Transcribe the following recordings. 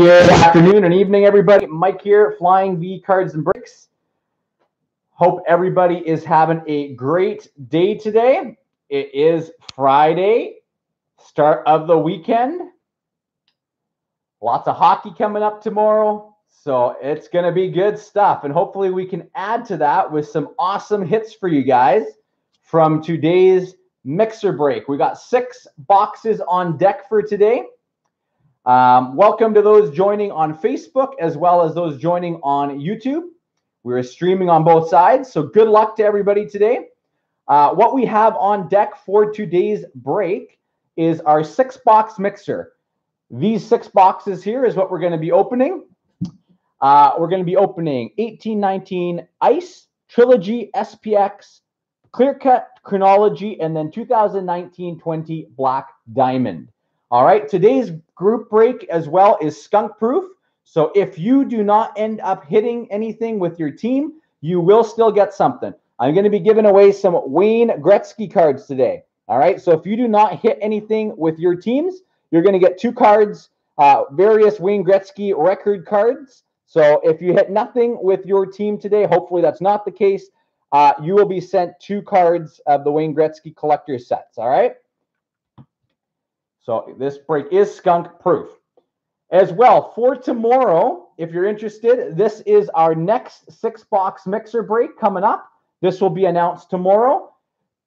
Good afternoon and evening, everybody. Mike here, Flying V Cards and Breaks. Hope everybody is having a great day today. It is Friday, start of the weekend. Lots of hockey coming up tomorrow. So it's going to be good stuff. And hopefully, we can add to that with some awesome hits for you guys from today's mixer break. We got six boxes on deck for today. Um, welcome to those joining on Facebook as well as those joining on YouTube. We're streaming on both sides, so good luck to everybody today. Uh, what we have on deck for today's break is our six box mixer. These six boxes here is what we're going to be opening. Uh, we're going to be opening 1819 Ice, Trilogy, SPX, Clear Cut, Chronology, and then 2019 20 Black Diamond. All right, today's group break as well is skunk proof. So if you do not end up hitting anything with your team, you will still get something. I'm going to be giving away some Wayne Gretzky cards today. All right, so if you do not hit anything with your teams, you're going to get two cards, uh, various Wayne Gretzky record cards. So if you hit nothing with your team today, hopefully that's not the case, uh, you will be sent two cards of the Wayne Gretzky collector sets. All right. So this break is skunk proof. As well, for tomorrow, if you're interested, this is our next six box mixer break coming up. This will be announced tomorrow.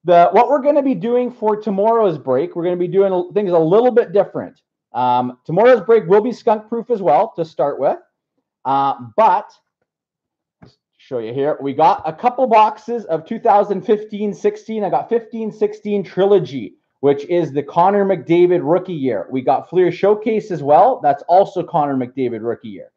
The what we're going to be doing for tomorrow's break, we're going to be doing things a little bit different. Um, tomorrow's break will be skunk proof as well to start with, uh, but show you here. We got a couple boxes of 2015-16. I got 15-16 trilogy which is the Connor McDavid rookie year. We got Fleer Showcase as well. That's also Connor McDavid rookie year.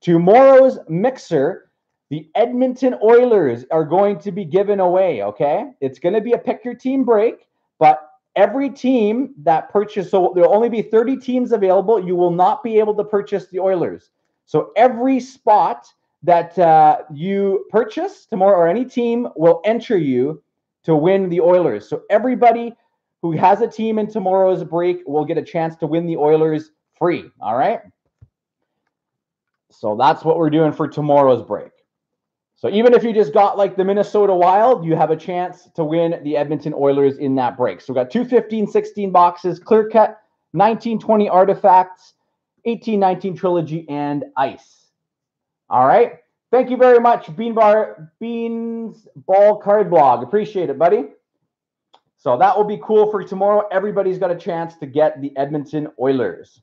Tomorrow's mixer, the Edmonton Oilers are going to be given away. Okay. It's going to be a pick your team break, but every team that purchase, so there'll only be 30 teams available. You will not be able to purchase the Oilers. So every spot that uh, you purchase tomorrow or any team will enter you to win the Oilers. So everybody who has a team in tomorrow's break will get a chance to win the Oilers free. All right. So that's what we're doing for tomorrow's break. So even if you just got like the Minnesota Wild, you have a chance to win the Edmonton Oilers in that break. So we got two 15 16 boxes, clear cut, 1920 artifacts, 1819 trilogy, and ice. All right. Thank you very much, Bean Bar Beans Ball Card Blog. Appreciate it, buddy. So that will be cool for tomorrow. Everybody's got a chance to get the Edmonton Oilers.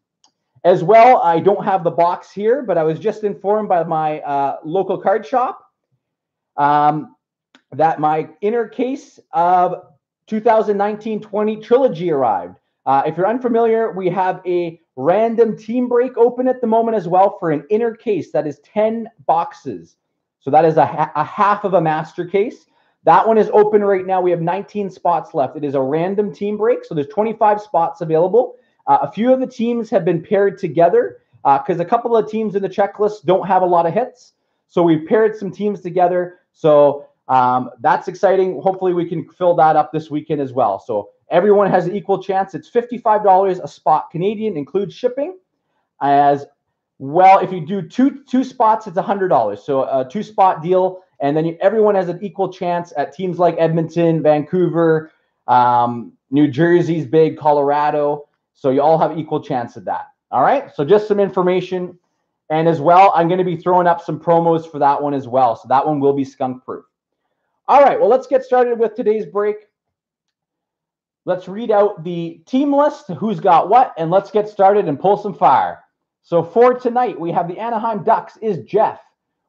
As well, I don't have the box here, but I was just informed by my uh, local card shop um, that my inner case of 2019-20 trilogy arrived. Uh, if you're unfamiliar, we have a random team break open at the moment as well for an inner case that is 10 boxes. So that is a, ha- a half of a master case. That one is open right now. We have 19 spots left. It is a random team break, so there's 25 spots available. Uh, a few of the teams have been paired together because uh, a couple of teams in the checklist don't have a lot of hits. So we've paired some teams together. So um, that's exciting. Hopefully, we can fill that up this weekend as well. So everyone has an equal chance. It's $55 a spot Canadian, includes shipping. As well, if you do two two spots, it's a $100. So a two spot deal and then you, everyone has an equal chance at teams like Edmonton, Vancouver, um, New Jersey's big, Colorado. So you all have equal chance at that. All right. So just some information. And as well, I'm going to be throwing up some promos for that one as well. So that one will be skunk proof. All right. Well, let's get started with today's break. Let's read out the team list, who's got what, and let's get started and pull some fire. So for tonight, we have the Anaheim Ducks is Jeff.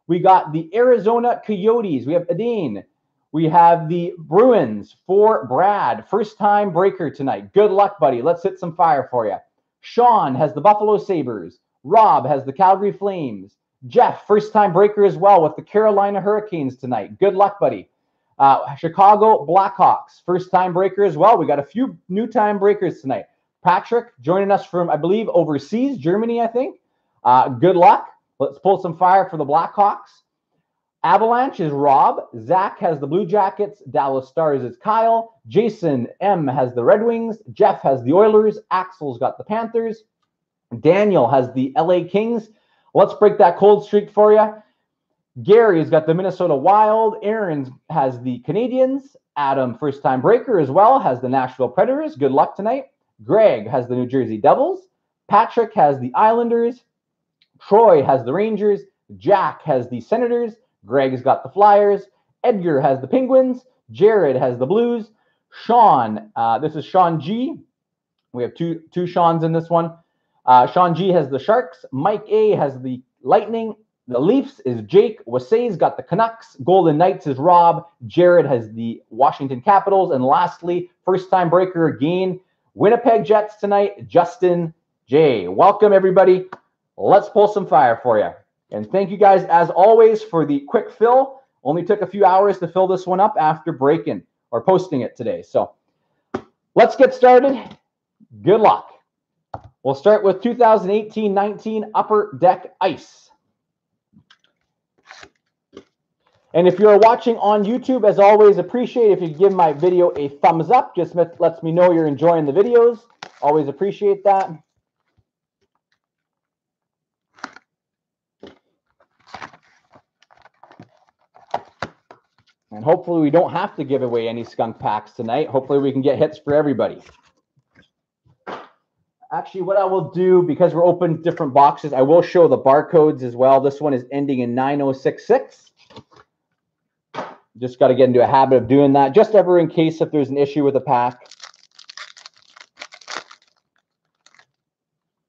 We got the Arizona Coyotes. We have Adine. We have the Bruins for Brad. First time breaker tonight. Good luck, buddy. Let's hit some fire for you. Sean has the Buffalo Sabres. Rob has the Calgary Flames. Jeff, first time breaker as well with the Carolina Hurricanes tonight. Good luck, buddy. Uh, Chicago Blackhawks, first time breaker as well. We got a few new time breakers tonight. Patrick joining us from, I believe, overseas, Germany, I think. Uh, good luck. Let's pull some fire for the Blackhawks. Avalanche is Rob. Zach has the Blue Jackets. Dallas Stars is Kyle. Jason M has the Red Wings. Jeff has the Oilers. Axel's got the Panthers. Daniel has the LA Kings. Let's break that cold streak for you. Gary's got the Minnesota Wild. Aaron has the Canadiens. Adam, first time breaker as well, has the Nashville Predators. Good luck tonight. Greg has the New Jersey Devils. Patrick has the Islanders. Troy has the Rangers. Jack has the Senators. Greg's got the Flyers. Edgar has the Penguins. Jared has the Blues. Sean, uh, this is Sean G. We have two two Sean's in this one. Uh, Sean G has the Sharks. Mike A has the Lightning. The Leafs is Jake. Wasay's got the Canucks. Golden Knights is Rob. Jared has the Washington Capitals. And lastly, first time breaker again, Winnipeg Jets tonight, Justin J. Welcome, everybody. Let's pull some fire for you. And thank you guys, as always, for the quick fill. Only took a few hours to fill this one up after breaking or posting it today. So let's get started. Good luck. We'll start with 2018 19 Upper Deck Ice. And if you're watching on YouTube, as always, appreciate if you give my video a thumbs up. Just lets me know you're enjoying the videos. Always appreciate that. And hopefully we don't have to give away any skunk packs tonight. Hopefully we can get hits for everybody. Actually, what I will do, because we're open different boxes, I will show the barcodes as well. This one is ending in 9066. Just got to get into a habit of doing that, just ever in case if there's an issue with a pack.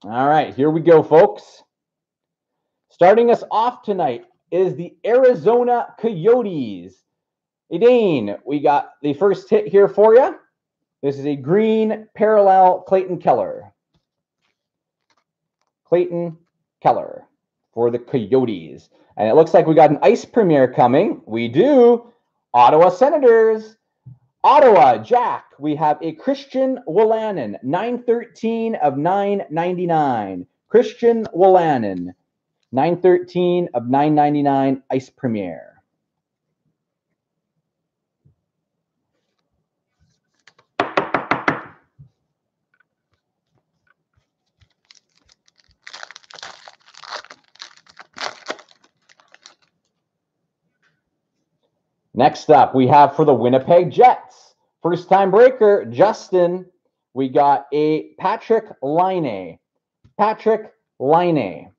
All right, here we go, folks. Starting us off tonight is the Arizona Coyotes. Dane, we got the first hit here for you. This is a green parallel Clayton Keller. Clayton Keller for the Coyotes. And it looks like we got an ice premiere coming. We do. Ottawa Senators. Ottawa, Jack, we have a Christian Wolanin, 913 of 999. Christian Wolanin, 913 of 999 ice premiere. Next up, we have for the Winnipeg Jets. First time breaker, Justin. We got a Patrik Laine. Patrik Laine.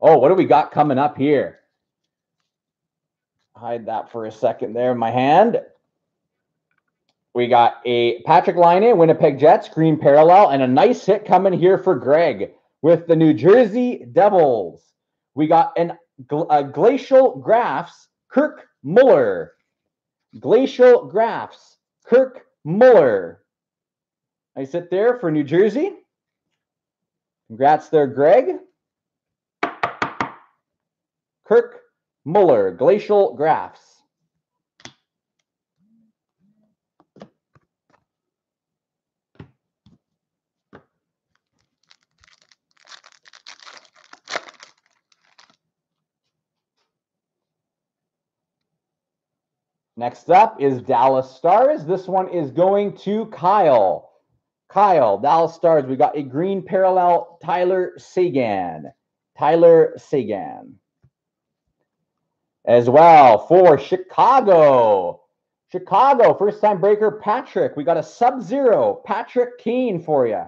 Oh, what do we got coming up here? Hide that for a second there in my hand. We got a Patrik Laine, Winnipeg Jets, green parallel, and a nice hit coming here for Greg with the New Jersey Devils. We got an a uh, Glacial Graphs, Kirk Muller. Glacial Graphs, Kirk Muller. I sit there for New Jersey. Congrats there, Greg. Kirk Muller, Glacial Graphs. Next up is Dallas Stars. This one is going to Kyle. Kyle, Dallas Stars. We got a green parallel Tyler Seguin. Tyler Seguin. As well for Chicago. Chicago, first time breaker Patrick. We got a sub zero Patrick Kane for you.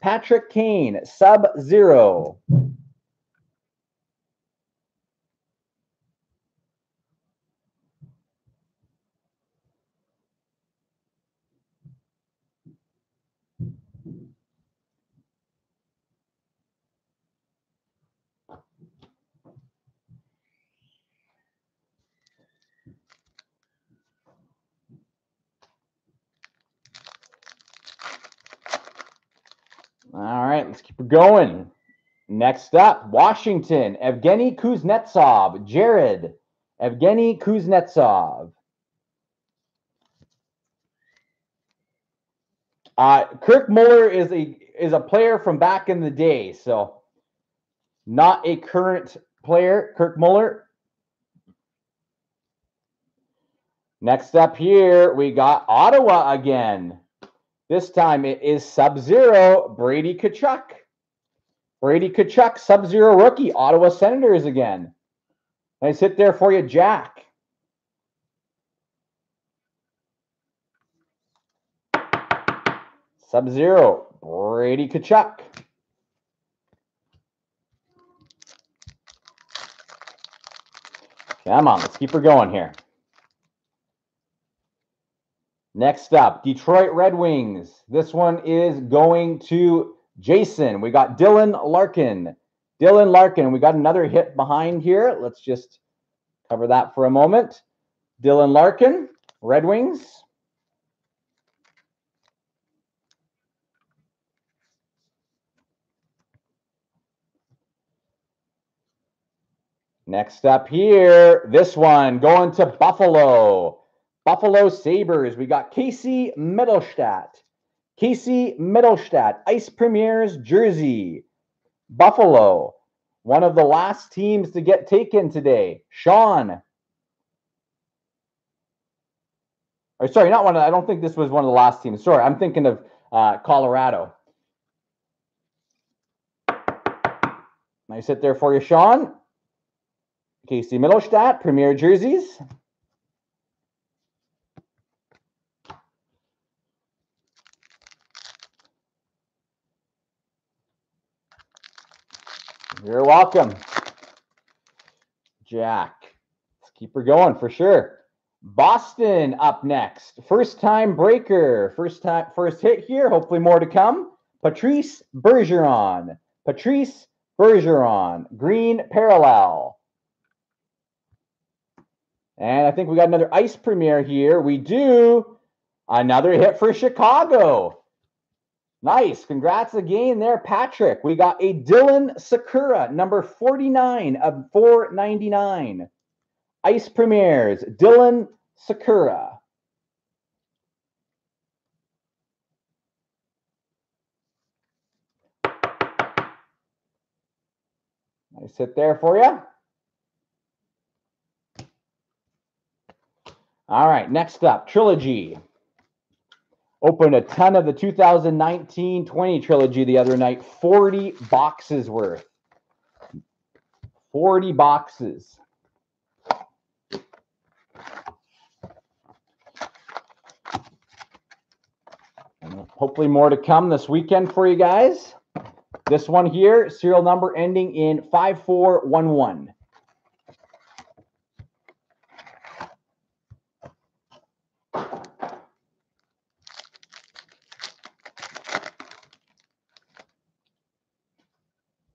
Patrick Kane, sub zero. All right, let's keep it going. Next up, Washington, Evgeny Kuznetsov, Jared, Evgeny Kuznetsov. Uh, Kirk Muller is a is a player from back in the day, so not a current player. Kirk Muller. Next up here, we got Ottawa again. This time it is Sub Zero Brady Tkachuk. Brady Tkachuk, Sub Zero rookie, Ottawa Senators again. Nice hit there for you, Jack. Sub Zero, Brady Tkachuk. Come on, let's keep her going here. Next up, Detroit Red Wings. This one is going to Jason. We got Dylan Larkin. Dylan Larkin. We got another hit behind here. Let's just cover that for a moment. Dylan Larkin, Red Wings. Next up here, this one going to Buffalo. Buffalo Sabres. We got Casey Mittelstadt. Casey Mittelstadt, Ice Premier's jersey. Buffalo, one of the last teams to get taken today. Sean. Or sorry, not one of, I don't think this was one of the last teams. Sorry, I'm thinking of uh, Colorado. Nice hit there for you, Sean. Casey Mittelstadt, Premier Jerseys. You're welcome. Jack. Let's keep her going for sure. Boston up next. First time breaker. First time first hit here. Hopefully more to come. Patrice Bergeron. Patrice Bergeron. Green parallel. And I think we got another ice premiere here. We do. Another hit for Chicago. Nice. Congrats again there, Patrick. We got a Dylan Sikura, number 49 of 499. Ice premieres, Dylan Sikura. Nice hit there for you. All right, next up, Trilogy. Opened a ton of the 2019-20 trilogy the other night. 40 boxes worth. 40 boxes. Hopefully more to come this weekend for you guys. This one here, serial number ending in 5411.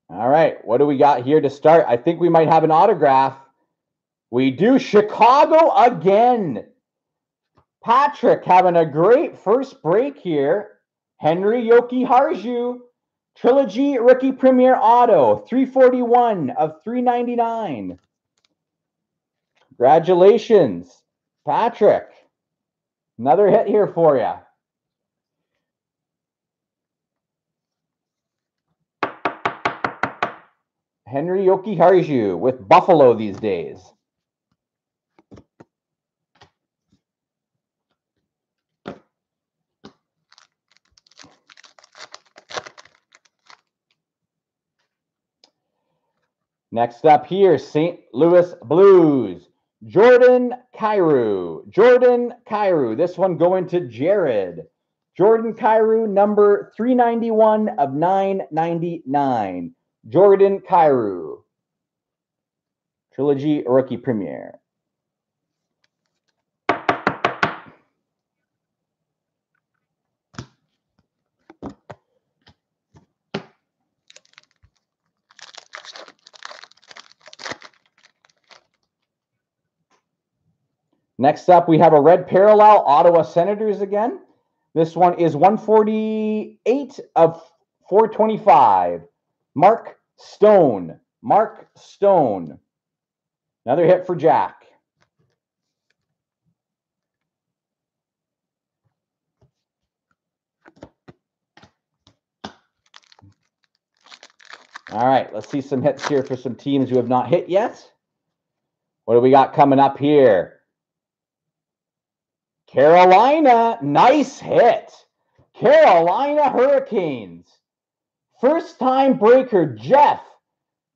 All right, what do we got here to start? I think we might have an autograph. We do Chicago again. Patrick having a great first break here. Henri Jokiharju, Trilogy Rookie Premier Auto, 341 of 399. Congratulations, Patrick. Another hit here for you. Henri Jokiharju with Buffalo these days. Next up here, St. Louis Blues. Jordan Kyrou. Jordan Kyrou. This one going to Jared. Jordan Kyrou, number 391 of 999. Jordan Kyrou. Trilogy Rookie Premiere. Next up, we have a red parallel Ottawa Senators again. This one is 148 of 425. Mark Stone. Mark Stone. Another hit for Jack. All right, let's see some hits here for some teams who have not hit yet. What do we got coming up here? Carolina, nice hit. Carolina Hurricanes. First time breaker, Jeff.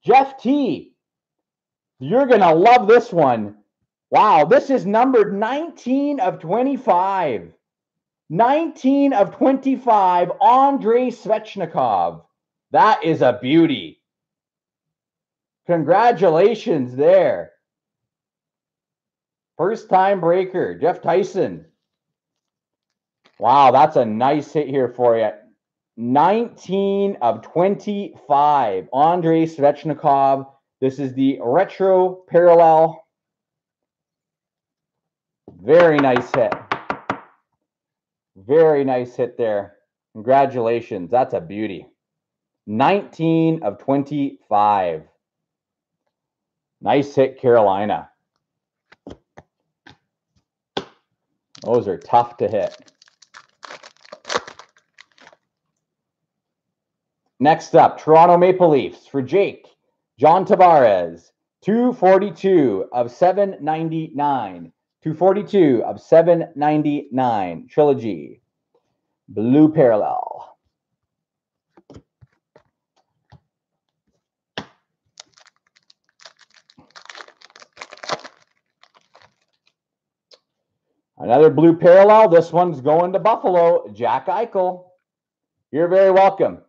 Jeff T. You're going to love this one. Wow, this is numbered 19 of 25. 19 of 25, Andrei Svechnikov. That is a beauty. Congratulations there. First time breaker, Jeff Tyson. Wow, that's a nice hit here for you. 19 of 25, Andrei Svechnikov. This is the retro parallel. Very nice hit. Very nice hit there. Congratulations. That's a beauty. 19 of 25. Nice hit, Carolina. Those are tough to hit. Next up, Toronto Maple Leafs for Jake. John Tavares, 242 of 799. 242 of 799. Trilogy. Blue Parallel. Another blue parallel. This one's going to Buffalo. Jack Eichel. You're very welcome.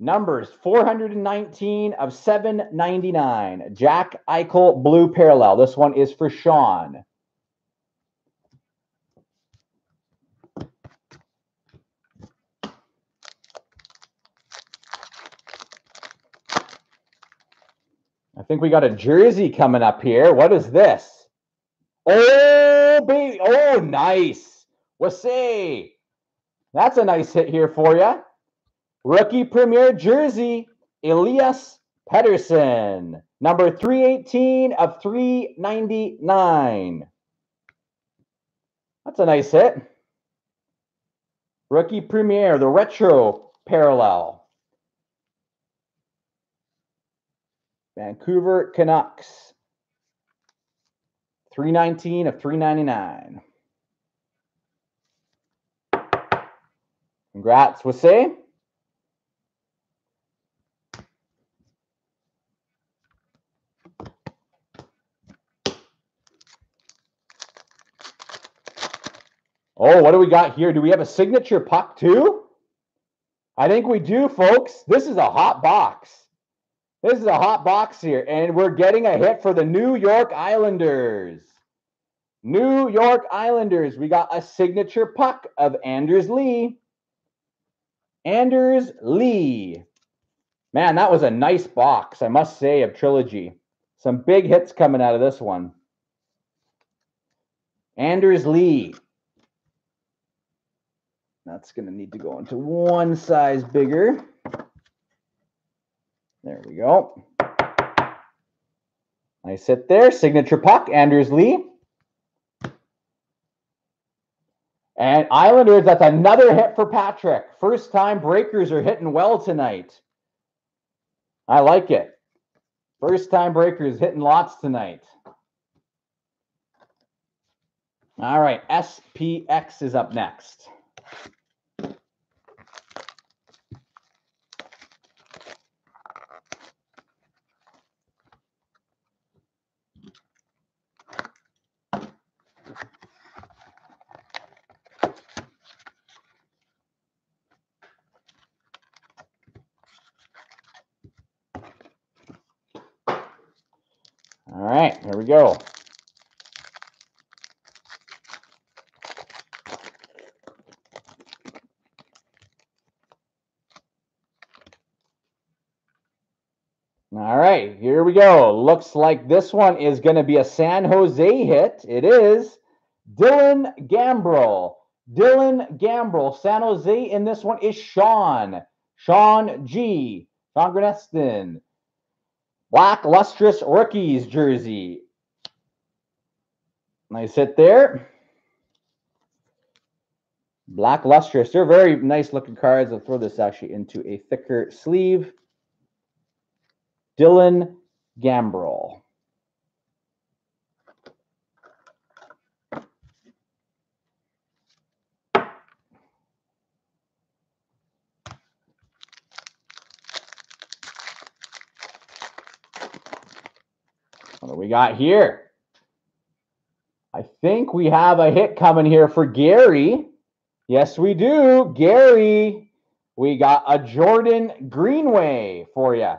Numbers 419 of 799. Jack Eichel blue parallel. This one is for Sean. I think we got a jersey coming up here. What is this? Oh, baby. Oh, nice. Wasay? That's a nice hit here for you. Rookie Premier Jersey, Elias Pettersson. Number 318 of 399. That's a nice hit. Rookie Premier, the retro parallel. Vancouver Canucks. 319 of 399. Congrats, Wasay. Oh, what do we got here? Do we have a signature puck too? I think we do, folks. This is a hot box. This is a hot box here, and we're getting a hit for the New York Islanders. New York Islanders. We got a signature puck of Anders Lee. Anders Lee. Man, that was a nice box, I must say, of Trilogy. Some big hits coming out of this one. Anders Lee. That's going to need to go into one size bigger. There we go. Nice hit there. Signature puck, Anders Lee. And Islanders, that's another hit for Patrick. First time breakers are hitting well tonight. I like it. First time breakers hitting lots tonight. All right, SPX is up next. All right, here we go. All right, here we go. Looks like this one is going to be a San Jose hit. It is Dylan Gambrell. Dylan Gambrell. San Jose in this one is Sean. Sean G. Sean Greneston. Black Lustrous Rookies jersey. Nice hit there. Black Lustrous. They're very nice looking cards. I'll throw this actually into a thicker sleeve. Dylan Gambrell. What do we got here? I think we have a hit coming here for Gary. Yes, we do. Gary, we got a Jordan Greenway for you.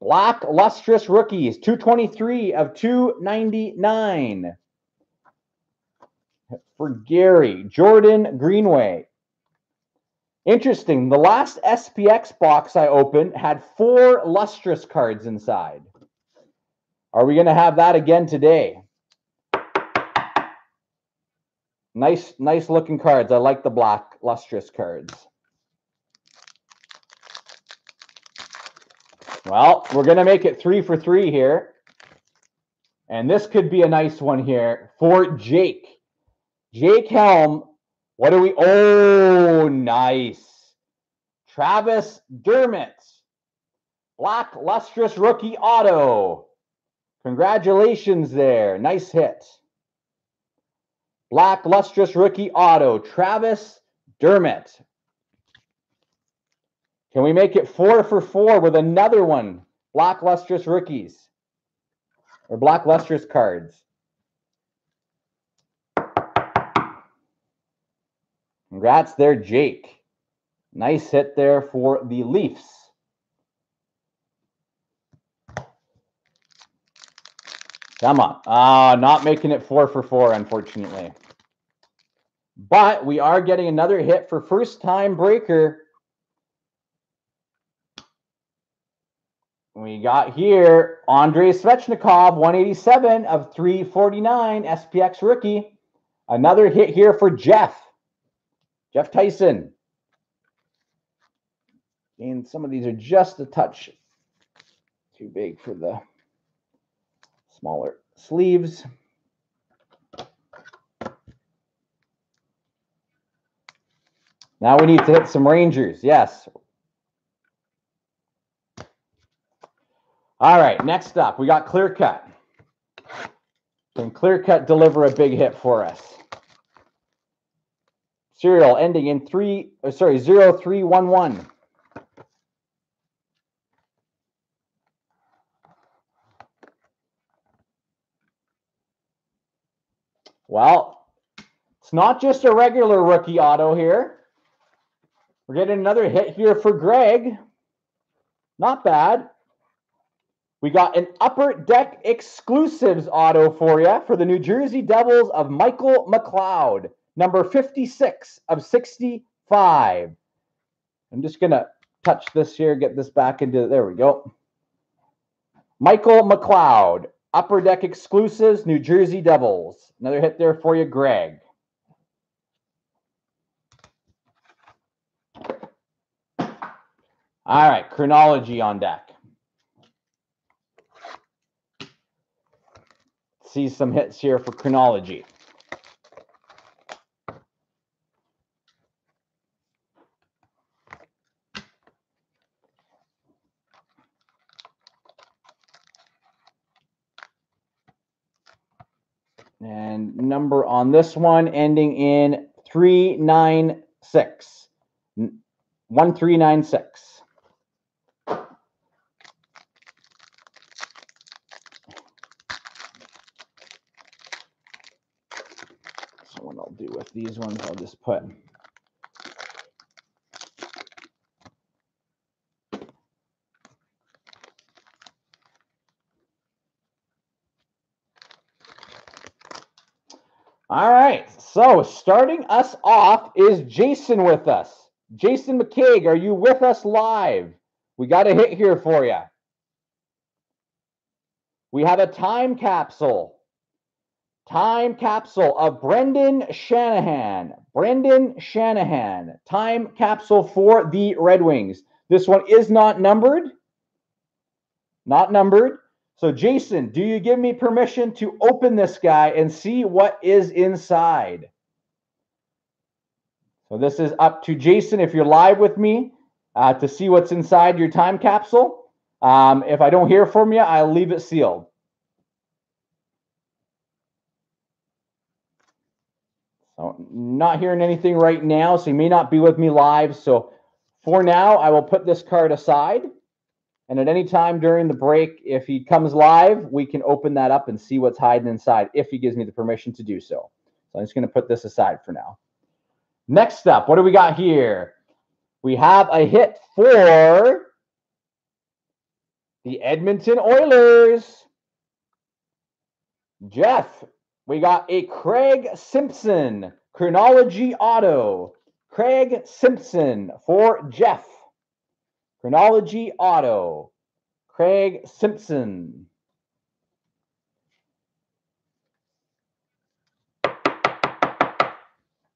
Black lustrous rookies, 223 of 299. For Gary, Jordan Greenway. Interesting. The last SPX box I opened had four lustrous cards inside. Are we going to have that again today? Nice, nice looking cards. I like the black lustrous cards. Well, we're going to make it three for three here. And this could be a nice one here for Jake. Jake Helm. What do we? Oh, nice. Travis Dermott. Black lustrous rookie auto. Congratulations there. Nice hit. Black lustrous rookie auto. Travis Dermott. Can we make it four for four with another one? Black lustrous rookies or black lustrous cards. Congrats there, Jake. Nice hit there for the Leafs. Come on. Uh, not making it four for four, unfortunately. But we are getting another hit for first time breaker We got here Andrei Svechnikov, 187 of 349, SPX rookie. Another hit here for Jeff. Jeff Tyson. And some of these are just a touch too big for the smaller sleeves. Now we need to hit some Rangers. Yes, All right, next up, we got Clear Cut. Can Clear Cut deliver a big hit for us? Serial ending in three, uh, sorry, zero three one one. Well, it's not just a regular rookie auto here. We're getting another hit here for Greg. Not bad. We got an upper deck exclusives auto for you for the New Jersey Devils of Michael McLeod, number 56 of 65. I'm just going to touch this here, get this back into there we go. Michael McLeod, upper deck exclusives, New Jersey Devils. Another hit there for you, Greg. All right, chronology on deck. see some hits here for chronology. And number on this one ending in 396. 1396. these ones I'll just put All right. So starting us off is Jason with us. Jason McCaig, are you with us live? We got a hit here for you. We have a time capsule. Time capsule of Brendan Shanahan. Brendan Shanahan. Time capsule for the Red Wings. This one is not numbered. Not numbered. So, Jason, do you give me permission to open this guy and see what is inside? So, this is up to Jason if you're live with me uh, to see what's inside your time capsule. Um, if I don't hear from you, I'll leave it sealed. So, not hearing anything right now, so you may not be with me live. So for now, I will put this card aside And at any time during the break, if he comes live, we can open that up and see what's hiding inside if he gives me the permission to do so. So I'm just going to put this aside for now. Next up, what do we got here? We have a hit for the Edmonton Oilers. Jeff, we got a Craig Simpson chronology auto. Craig Simpson for Jeff. Chronology Auto, Craig Simpson.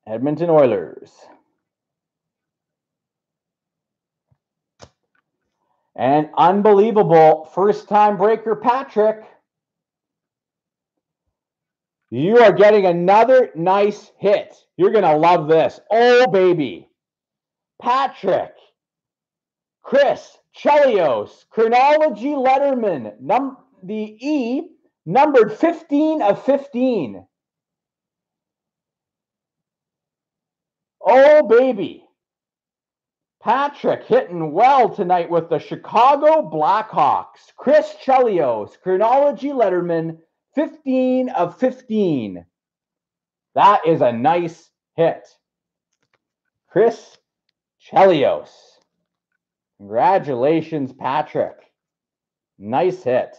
Edmonton Oilers. And unbelievable first time breaker Patrick. You are getting another nice hit. You're going to love this. Oh, baby. Patrick. Chris Chelios, chronology letterman, num the E numbered 15 of 15. Oh, baby. Patrick hitting well tonight with the Chicago Blackhawks. Chris Chelios, chronology letterman, 15 of 15. That is a nice hit. Chris Chelios. Congratulations, Patrick. Nice hit.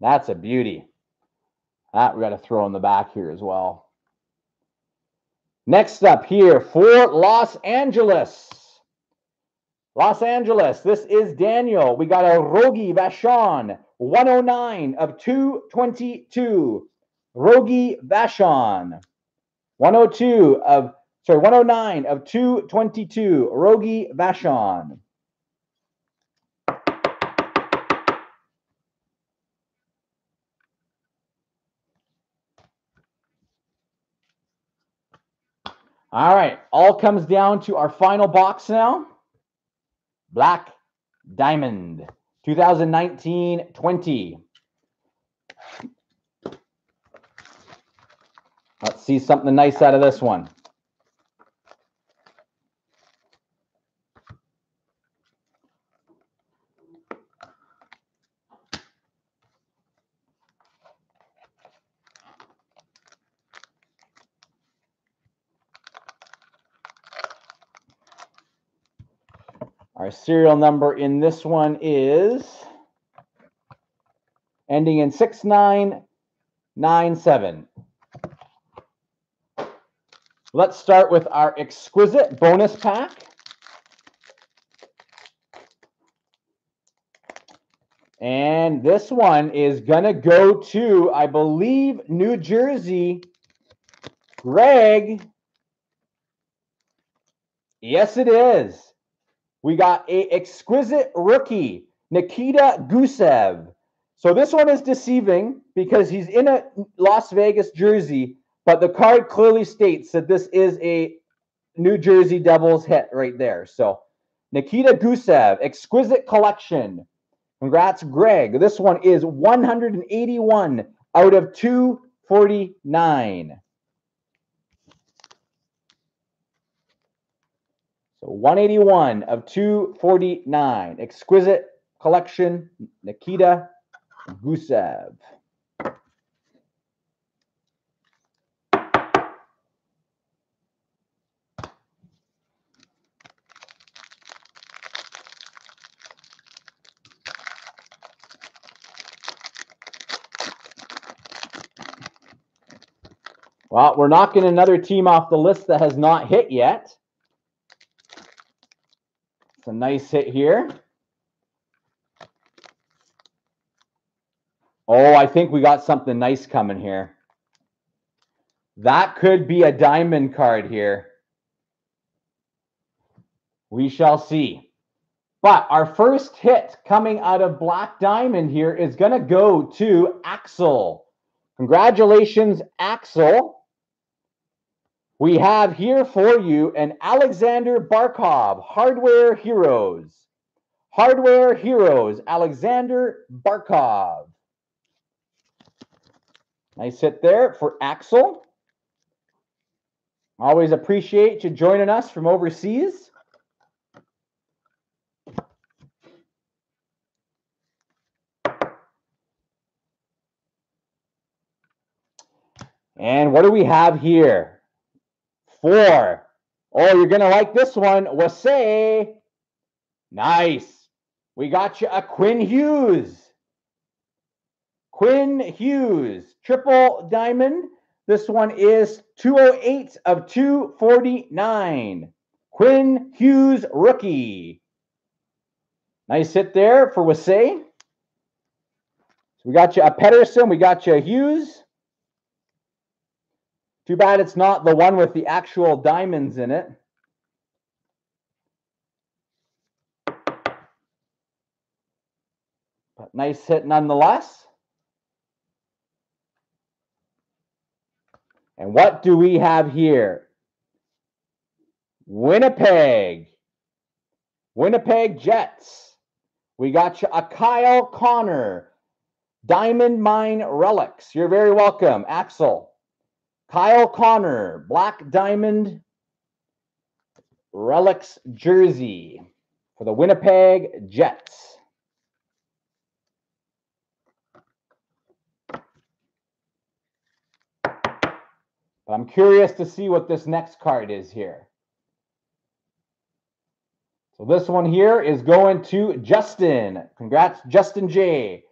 That's a beauty. That we got to throw in the back here as well. Next up here for Los Angeles. Los Angeles, this is Daniel. We got a Rogie Vachon, 109 of 222. Rogie Vachon. 102 of, sorry, 109 of 222. Rogie Vachon. All right, all comes down to our final box now. Black Diamond 2019 20. Let's see something nice out of this one. Our serial number in this one is ending in 6997. Let's start with our exquisite bonus pack. And this one is going to go to, I believe, New Jersey. Greg. Yes, it is. We got a exquisite rookie, Nikita Gusev. So this one is deceiving because he's in a Las Vegas jersey, but the card clearly states that this is a New Jersey Devils hit right there. So Nikita Gusev, exquisite collection. Congrats, Greg. This one is 181 out of 249. 181 of 249. Exquisite collection, Nikita Gusev. Well, we're knocking another team off the list that has not hit yet. Nice hit here. Oh, I think we got something nice coming here. That could be a diamond card here. We shall see. But our first hit coming out of Black Diamond here is going to go to Axel. Congratulations, Axel. We have here for you an Aleksander Barkov Hardware Heroes. Hardware Heroes, Aleksander Barkov. Nice hit there for Axel. Always appreciate you joining us from overseas. And what do we have here? Four. Oh, you're going to like this one. Wasay. Nice. We got you a Quinn Hughes. Quinn Hughes, triple diamond. This one is 208 of 249. Quinn Hughes, rookie. Nice hit there for Wasay. So we got you a Pettersson. We got you a Hughes. Too bad it's not the one with the actual diamonds in it. But nice hit nonetheless. And what do we have here? Winnipeg. Winnipeg Jets. We got you a Kyle Connor. Diamond Mine Relics. You're very welcome, Axel. Kyle Connor, Black Diamond Relics jersey for the Winnipeg Jets. But I'm curious to see what this next card is here. So this one here is going to Justin. Congrats, Justin J.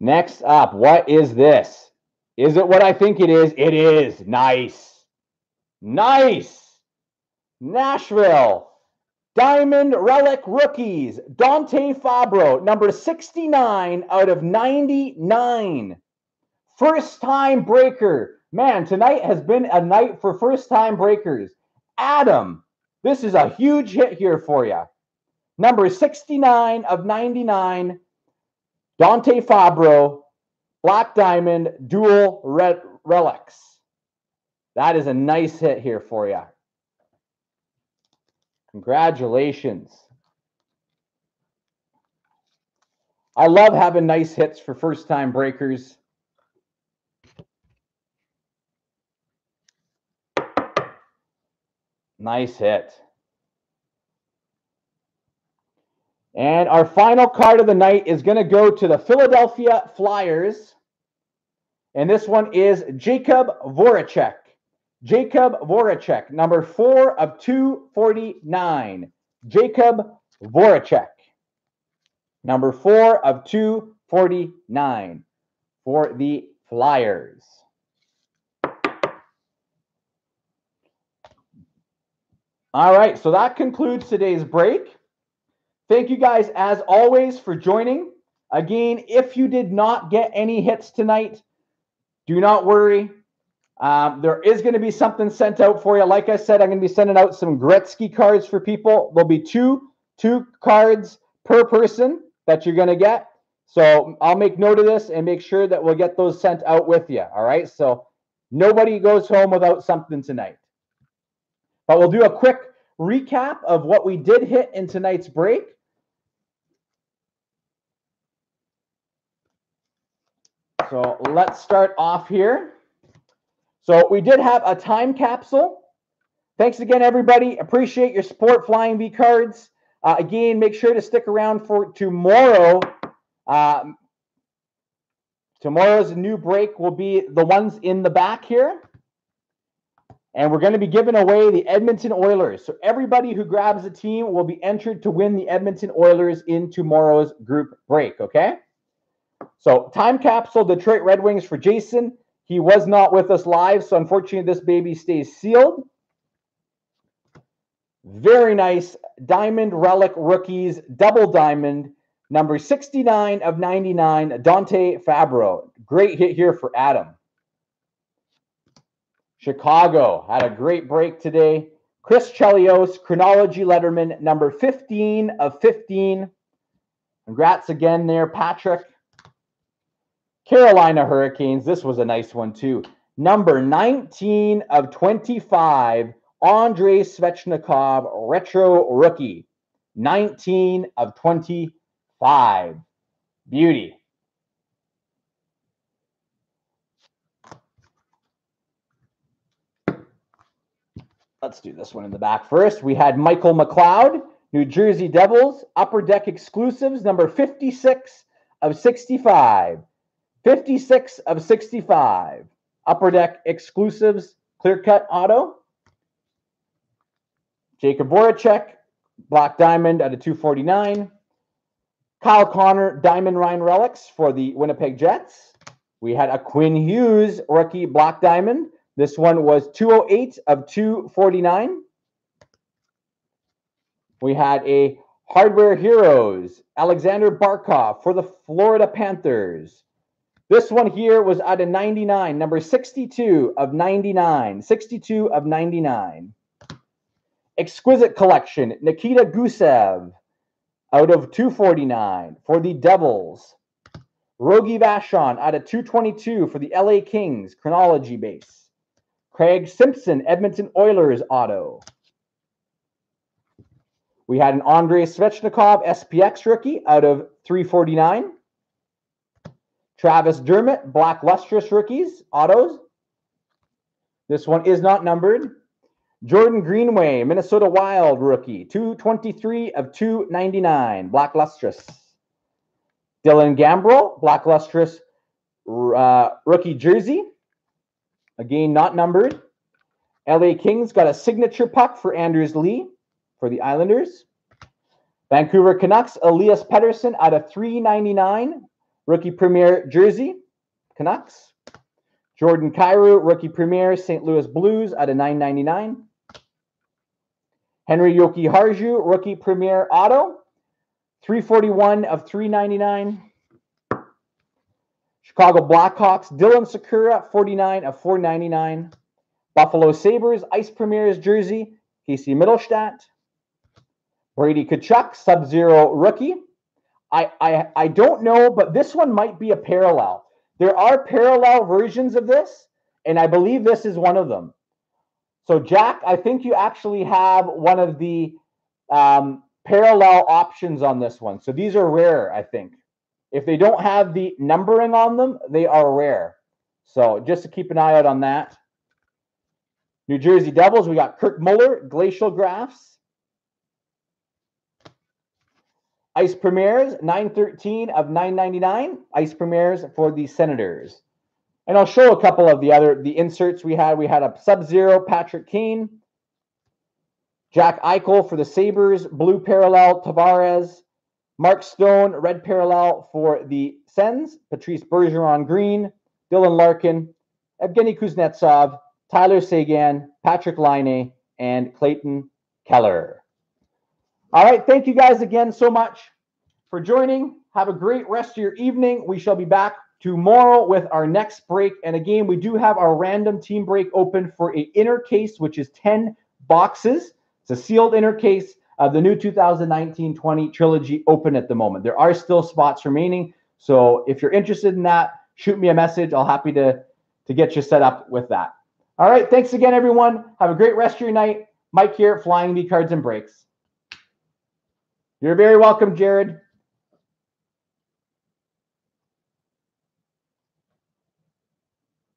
Next up, what is this? Is it what I think it is? It is. Nice. Nice. Nashville. Diamond Relic Rookies. Dante Fabbro, number 69 out of 99. First time breaker. Man, tonight has been a night for first time breakers. Adam, this is a huge hit here for you. Number 69 of 99. Dante Fabbro, Black Diamond, Dual Red Relics. That is a nice hit here for you. Congratulations. I love having nice hits for first time breakers. Nice hit. And our final card of the night is going to go to the Philadelphia Flyers. And this one is Jakub Voracek. Jakub Voracek, number four of 249. Jakub Voracek, number four of 249 for the Flyers. All right, so that concludes today's break. Thank you guys, as always, for joining. Again, if you did not get any hits tonight, do not worry. Um, there is going to be something sent out for you. Like I said, I'm going to be sending out some Gretzky cards for people. There'll be two two cards per person that you're going to get. So I'll make note of this and make sure that we'll get those sent out with you. All right. So nobody goes home without something tonight. But we'll do a quick recap of what we did hit in tonight's break. So let's start off here. So we did have a time capsule. Thanks again, everybody. Appreciate your support, Flying V Cards. Uh, again, make sure to stick around for tomorrow. Uh, tomorrow's new break will be the ones in the back here. And we're going to be giving away the Edmonton Oilers. So everybody who grabs a team will be entered to win the Edmonton Oilers in tomorrow's group break, okay? So, time capsule Detroit Red Wings for Jason. He was not with us live, so unfortunately, this baby stays sealed. Very nice Diamond Relic Rookies, double diamond, number 69 of 99, Dante Fabbro. Great hit here for Adam. Chicago had a great break today. Chris Chelios, chronology letterman, number 15 of 15. Congrats again there, Patrick. Carolina Hurricanes. This was a nice one, too. Number 19 of 25, Andrei Svechnikov, retro rookie. 19 of 25. Beauty. Let's do this one in the back first. We had Michael McLeod, New Jersey Devils, Upper Deck Exclusives, number 56 of 65. 56 of 65. Upper Deck Exclusives, clear cut auto. Jakub Voracek, Black Diamond at a 249. Kyle Connor, Diamond Ryan Relics for the Winnipeg Jets. We had a Quinn Hughes rookie Black Diamond. This one was 208 of 249. We had a Hardware Heroes, Aleksander Barkov for the Florida Panthers. This one here was out of 99, number 62 of 99. 62 of 99. Exquisite Collection, Nikita Gusev out of 249 for the Devils. Rogie Vachon out of 222 for the LA Kings, chronology base. Craig Simpson, Edmonton Oilers auto. We had an Andrei Svechnikov SPX rookie out of 349. Travis Dermott, Black Lustrous rookies, autos. This one is not numbered. Jordan Greenway, Minnesota Wild rookie, 223 of 299, Black Lustrous. Dylan Gambrell, Black Lustrous uh, rookie jersey. Again, not numbered. LA Kings got a signature puck for Anders Lee for the Islanders. Vancouver Canucks, Elias Pettersson out of 399, rookie premier jersey, Canucks. Jordan Kyrou, rookie premier, St. Louis Blues out of 999. Henri Jokiharju, rookie premier auto, 341 of 399. Chicago Blackhawks, Dylan Sikura, 49 of 499. Buffalo Sabres, Ice Premier's jersey, Casey Mittelstadt. Brady Tkachuk, Sub Zero rookie. I, I, I don't know, but this one might be a parallel. There are parallel versions of this, and I believe this is one of them. So, Jack, I think you actually have one of the um, parallel options on this one. So, these are rare, I think. If they don't have the numbering on them, they are rare. So, just to keep an eye out on that. New Jersey Devils, we got Kirk Muller, Glacial Graphs. Ice Premiers, 913 of 999. Ice Premiers for the Senators. And I'll show a couple of the other the inserts we had. We had a Sub-Zero Patrick Kane, Jack Eichel for the Sabres, blue parallel Tavares, Mark Stone, red parallel for the Sens, Patrice Bergeron green, Dylan Larkin, Evgeny Kuznetsov, Tyler Seguin, Patrik Laine, and Clayton Keller. All right, thank you guys again so much for joining. Have a great rest of your evening. We shall be back tomorrow with our next break. And again, we do have our random team break open for a inner case, which is 10 boxes. It's a sealed inner case of the new 2019-20 trilogy open at the moment. There are still spots remaining. So if you're interested in that, shoot me a message. I'll happy to, to get you set up with that. All right. Thanks again, everyone. Have a great rest of your night. Mike here, Flying V Cards and Breaks. You're very welcome, Jared.